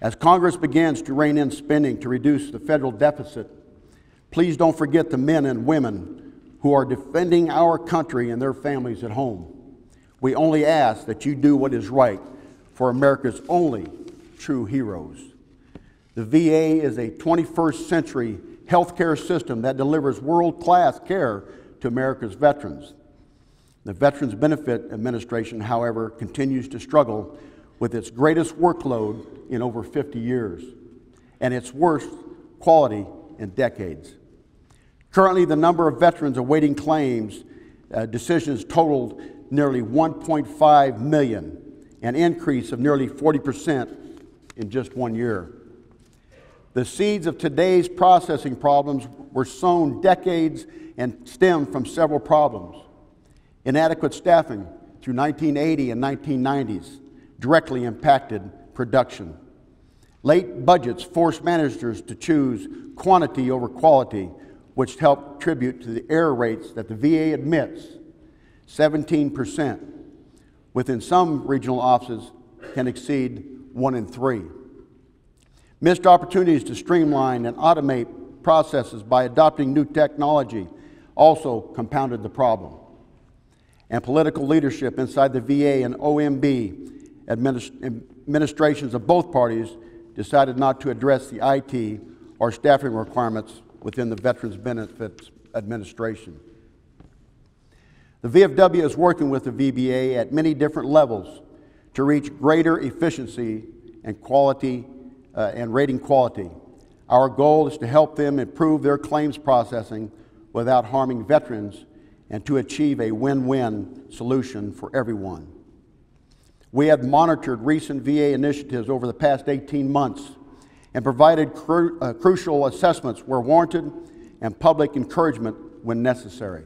As Congress begins to rein in spending to reduce the federal deficit, please don't forget the men and women who are defending our country and their families at home. We only ask that you do what is right for America's only true heroes. The VA is a 21st century healthcare system that delivers world class care to America's veterans. The Veterans Benefit Administration, however, continues to struggle with its greatest workload in over 50 years and its worst quality in decades. Currently, the number of veterans awaiting claims uh, decisions totaled nearly 1.5 million, an increase of nearly 40% in just one year. The seeds of today's processing problems were sown decades and stemmed from several problems. Inadequate staffing through 1980 and 1990s directly impacted production. Late budgets forced managers to choose quantity over quality, which helped contribute to the error rates that the VA admits 17%, within some regional offices, can exceed one in three. Missed opportunities to streamline and automate processes by adopting new technology also compounded the problem. And political leadership inside the VA and OMB administrations of both parties decided not to address the IT or staffing requirements within the Veterans Benefits Administration. The VFW is working with the VBA at many different levels to reach greater efficiency and quality uh, and rating quality. Our goal is to help them improve their claims processing without harming veterans and to achieve a win win solution for everyone. We have monitored recent VA initiatives over the past 18 months and provided cru- uh, crucial assessments where warranted and public encouragement when necessary.